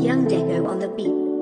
Young Deco on the beat.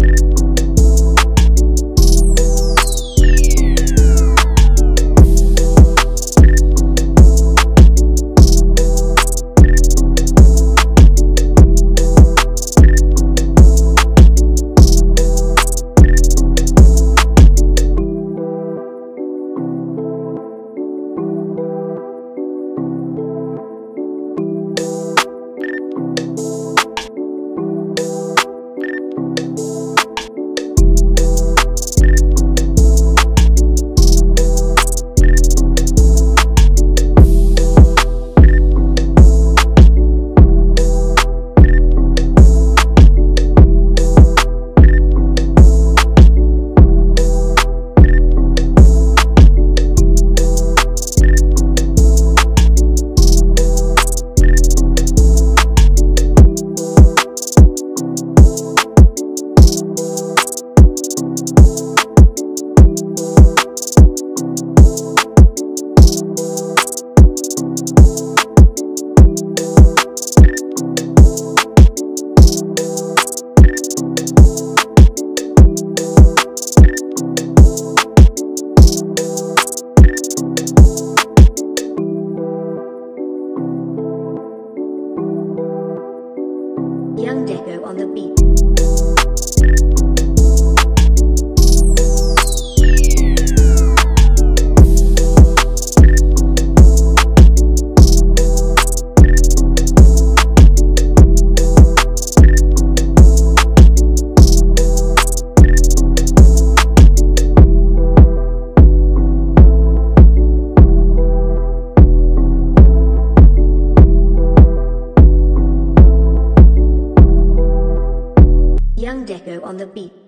Young Deco on the beat. Deco on the beat.